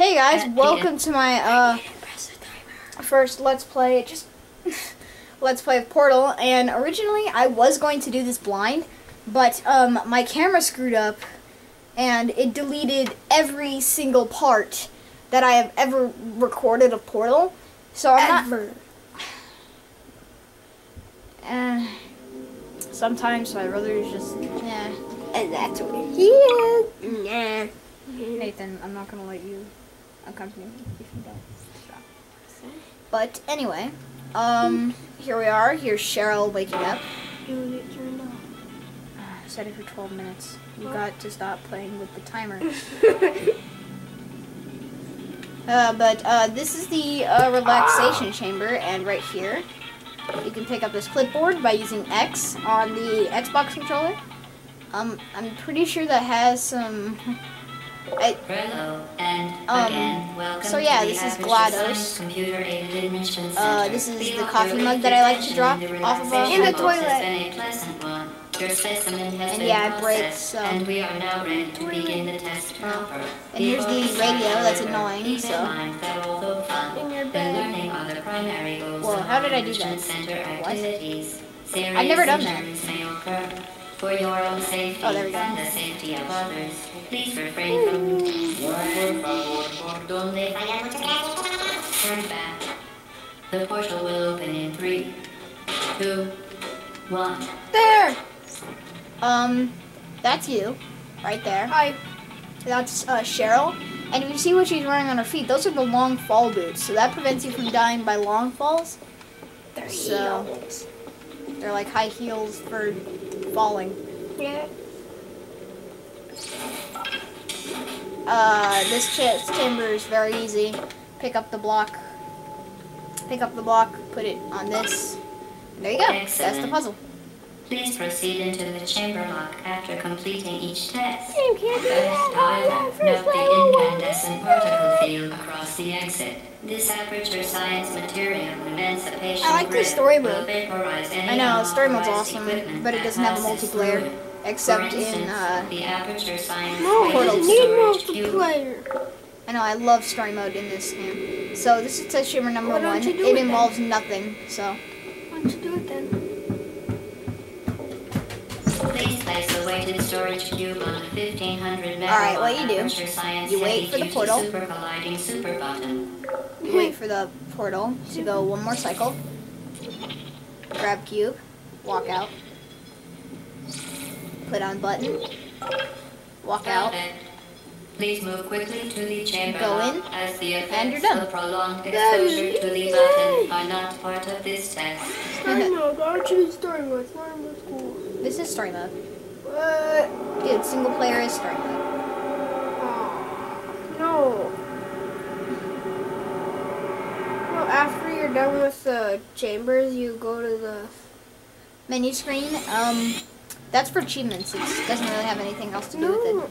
Hey guys, welcome to my uh first Let's Play. Just Let's Play of Portal. And originally, I was going to do this blind, but um, my camera screwed up, and it deleted every single part that I have ever recorded of Portal. So I'm Ever. not. Uh, sometimes my brother's just yeah. And that's where he is. Nah. Nathan, I'm not gonna let you accompany me if you don't stop. But anyway, um, here we are. Here's Cheryl waking up. Dude, it turned off. I set it for 12 minutes. You got to stop playing with the timer. Uh, but uh, this is the uh, relaxation chamber, and right here, you can pick up this clipboard by using X on the Xbox controller. Um, I'm pretty sure that has some. I, Hello and Um, welcome so yeah, this is GLaDOS. Uh, this is the coffee mug that I like to drop off of a- In the toilet. been a pleasant one. Your specimen has And yeah, it breaks, processed, so- and we are now ready to begin the test proper. and here's the radio that's annoying, so- in mind that although fun, In your the bed. learning are the primary Well, how did I do that? What? I've never done that. For your own safety Oh, there we go. and the safety of others, please refrain from donde Turn back. The portal will open in three, two, one. There. um, that's you, right there. Hi. That's uh, Cheryl. And if you see what she's wearing on her feet, those are the long fall boots. So that prevents you from dying by long falls. There So- he is. They're like high heels for falling. Yeah. Uh, this ch- chamber is very easy. Pick up the block. Pick up the block, put it on this. There you go. That's the puzzle. Please proceed into the chamber lock after completing each test. You can't do First, however, note the incandescent particle field across the exit. This aperture science material emancipation I like the story mode. I know, story mode's awesome, but it doesn't have a multiplayer. Through it. Except For in, uh, the aperture science No, it Portal doesn't need multiplayer. I know, I love story mode in this game. So this is test chamber number Why don't one. you do It it then? involves nothing, so. Why don't you do it then? Please place the weighted storage cube on the 1500 megawatt Alright, what you do, Science you wait for the portal. Super colliding super button. You wait for the portal to go one more cycle. Grab cube, walk out. Put on button, walk out. Perfect. Please move quickly to the chamber Go lock, in, as the and effects you're done. of prolonged That is exposure to the easy. button are not part of this test. Story mode. Why don't you do story mode? Story mode's cool. This is story mode. What? Dude, single player is story mode. Aw, No. No, after you're done with the chambers, you go to the. Menu screen, um, that's for achievements. It doesn't really have anything else to do with it.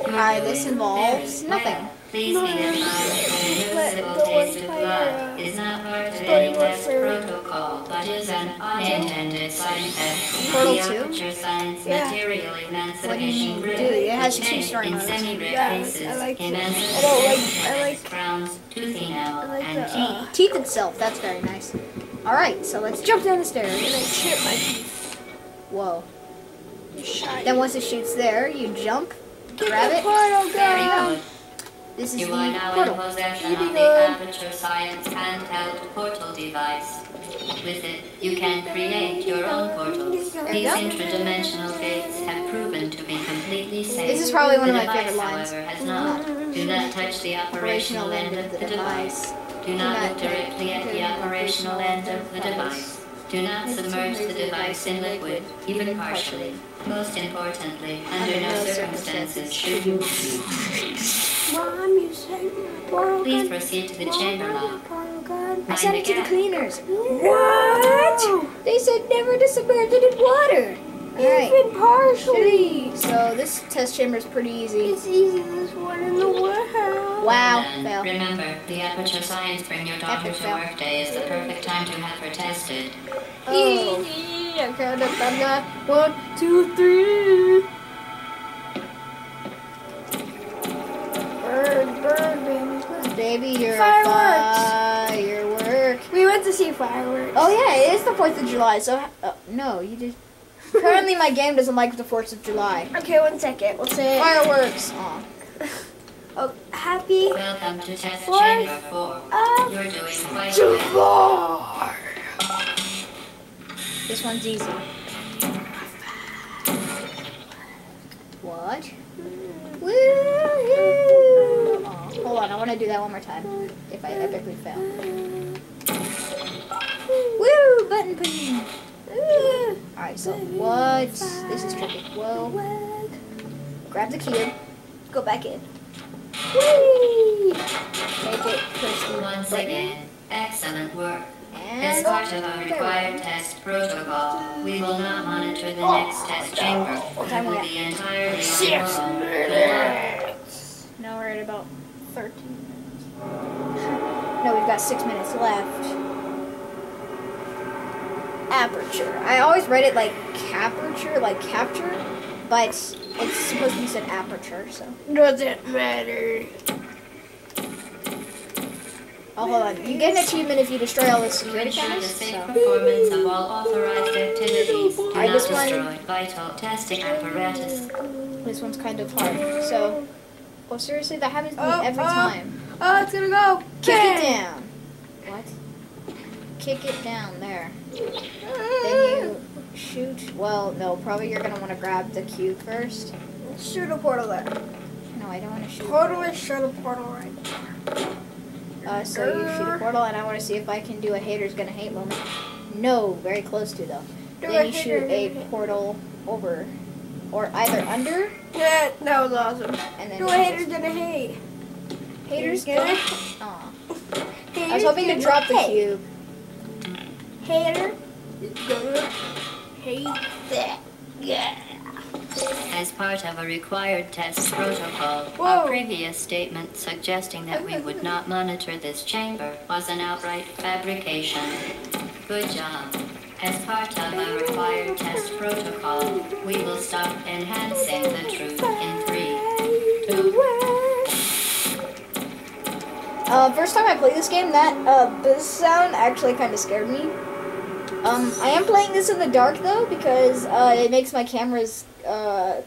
Alright, this involves nothing. Please be no, advised that municipal the taste of blood is not part of any test protocol, but is an unintended side effect Portal of the two? science Yeah. material What do you emancipation mean? grid, Dude, it has two may, story in modes. semi-rare Yeah, cases, I like it. emancipate I don't like- I like- crowns, tooth enamel, I like and the, teeth. uh, Teeth itself, that's very nice. Alright, so let's jump down the And stairs. I chip my teeth. Whoa. Shy. Then once it shoots there, you jump, grab it. Portal Very gun. good. This is You the are now in portal. possession Pretty of the good. Aperture Science handheld portal device. With it, you can create your own portals. There These go. interdimensional gates have proven to be completely safe. This is probably one of my device, favorite lines. However, has not. Do not touch the operational end of the device. Do not look directly at the operational end of the device. Do not submerge the device in liquid, even partially. Most importantly, under no circumstances should you Mom, you saved my portal please gun. proceed to the Mom, chamber I lock. have a portal gun. I sent it to the cleaners. What? They said never to submerge it in water. Alright. Even partially. So this test chamber is pretty easy. It's easy. easiest one in the world. Wow, And fail. remember, the Aperture Science Bring Your Daughter Epic to fail. Work Day is the perfect time to have her tested. Oh. Easy. I count up on that. One, two, three. Burn, burn. Baby, you're Fireworks. firework. We went to see fireworks. Oh yeah, it is the Fourth of July. So uh, no, you did. Apparently, my game doesn't like the Fourth of July. Okay, one second. We'll say Fireworks. Aw. Oh, happy Welcome to test Fourth chamber four. of You're doing quite well. This one's easy. What? Woo! Aw, hold on, I want to do that one more time. If I epically fail. Woo! Button pushing. Alright, so what? This is tricky. Whoa. Grab the cube. Go back in. Whee! Make it push Once again, excellent work. As part of our required test protocol, we will not monitor the next test oh, chamber. Oh, oh, it we will be entirely on your own. Good luck. Now we're at about 13 minutes. no, we've got six minutes left. Aperture. I always read it like caperture, like capture, but it's supposed to be said aperture, so. Doesn't matter. Oh, hold on. You get an achievement if you destroy all the To security ensure the cameras, so. performance of all authorized activities, do Alright, not this one- destroy vital testing apparatus. This one's kind of hard, so. well, seriously? That happens to me Oh, every oh. time. Oh, it's gonna go. Kick it down. What? Kick it down there. Then mm. you shoot. Well, no, probably you're gonna want to grab the cube first. Shoot a portal there. No, I don't want to shoot. Totally shoot a portal right Uh, so you shoot a portal, and I want to see if I can do a haters gonna hate moment. No, very close to though. Do then a you shoot a portal over, or either under, Yeah, that was awesome. and then Do a haters gonna hate. haters gonna- gonna. Aw. I was hoping to drop the cube. Hater is gonna hate that. Yeah. As part of a required test protocol, Whoa. our previous statement suggesting that we would not monitor this chamber was an outright fabrication. Good job. As part of a required test protocol, we will stop enhancing the truth in three, two, Uh, first time I played this game, that uh, buzz sound actually kind of scared me. Um, I am playing this in the dark though because uh, it makes my camera's uh,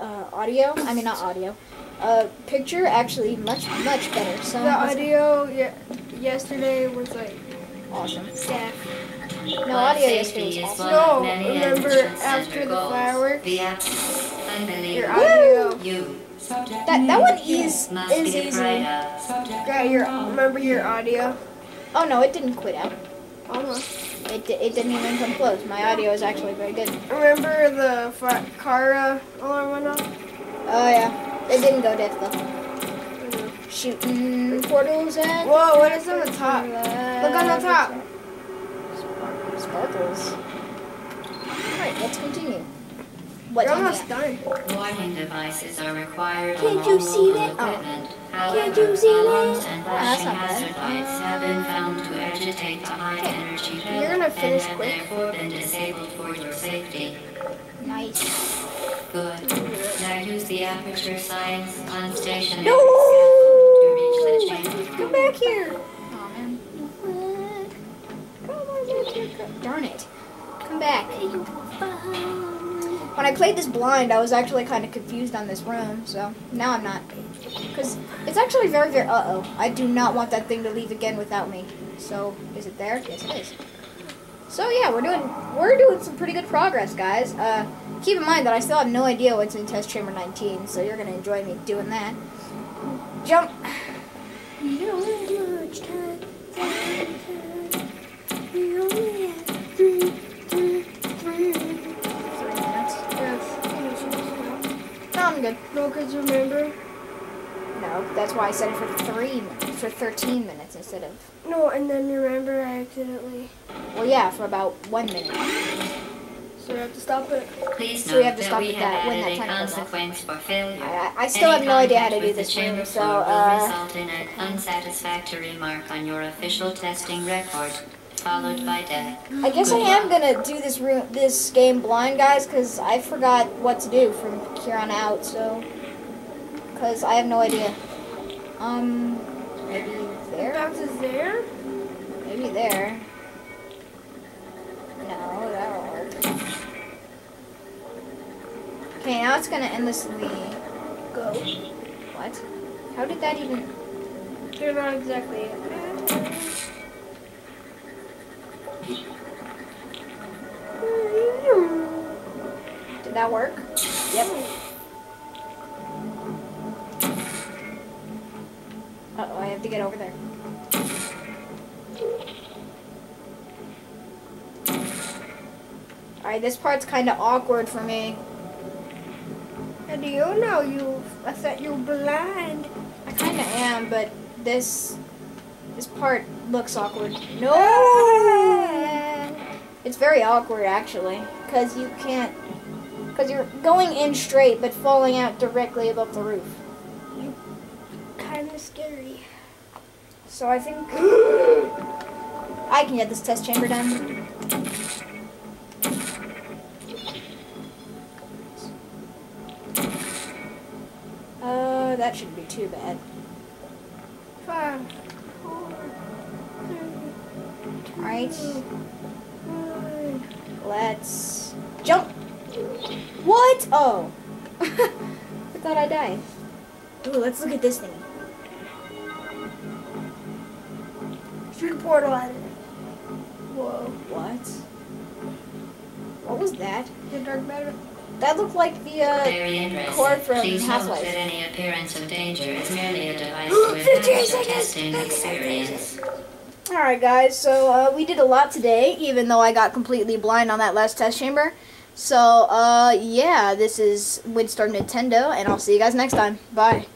uh, audio, I mean not audio, uh, picture actually much much better. So The audio ye- yesterday was like awesome. staff. No While audio yesterday was is awesome. one of No, remember after the goals. fireworks? The Your audio. You That that one is must is get easy. right up. Yeah, your remember your audio. Oh no, it didn't quit out. Almost. It, it didn't even come close. My audio is actually very good. Remember the car uh, alarm went off? Oh yeah, it didn't go deaf though. Shooting portals at. Whoa, what is on the top? Look on the top. Sparkles. Alright, let's continue. What You're almost is done. Warning devices are required oh. Can't you see mobile that? Oh. equipment. Can't you see that? and Oh, that's not bad. hazard lights have been found to agitate the high energy field You're gonna finish and have quick. therefore been disabled for your safety. Nice. Good. Now use the aperture science on station No! to reach the chamber. Come back here! Aw, man. Come on, back here. Come- Darn it. Come back. When I played this blind, I was actually kind of confused on this room, so now I'm not. Because it's actually very, very. Uh oh. I do not want that thing to leave again without me. So, is it there? Yes, it is. So yeah, we're doing we're doing some pretty good progress, guys. Uh, keep in mind that I still have no idea what's in test chamber 19, so you're gonna enjoy me doing that. Jump. We don't have much time. We only have three, three, three. Three minutes. Yes. No, I'm good. No, because remember? No, that's why I said it for three minutes, for 13 minutes instead of. No, and then remember I accidentally. Well, yeah, for about one minute. So we have to stop it. Please So we have to stop we at that- when that a timer goes off. consequence for failure. I, I, I still Any have no idea how to do the this chamber room, so floor will uh, result in an unsatisfactory mark on your official testing record, followed by death. I guess I am gonna do this room, this game blind, guys, because I forgot what to do from here on out. So, because I have no idea. Um, Maybe there? Bounces there? Maybe there. No, that'll work. Okay, now it's gonna endlessly Go. what? How did that even You're not exactly. That work? Yep. Uh oh, I have to get over there. Alright, this part's kinda awkward for me. How do you know you? I thought you were blind. I kinda am, but this this part looks awkward. No! It's very awkward actually, because you can't, because you're going in straight but falling out directly above the roof. Kind of scary. So I think I can get this test chamber done. Uh, that shouldn't be too bad. Five, four, three, Alright, one. let's jump. What? Oh. I thought I died. Ooh, let's look at this thing. Shoot a portal at it. Whoa. What? What was that? The dark matter. That looked like the, uh, Very interesting. from Please Half-Life. that any appearance of danger is merely a device to enhance your testing experience. Alright guys, so uh, we did a lot today, even though I got completely blind on that last test chamber. So, uh, yeah, this is Windstar Nintendo, and I'll see you guys next time. Bye.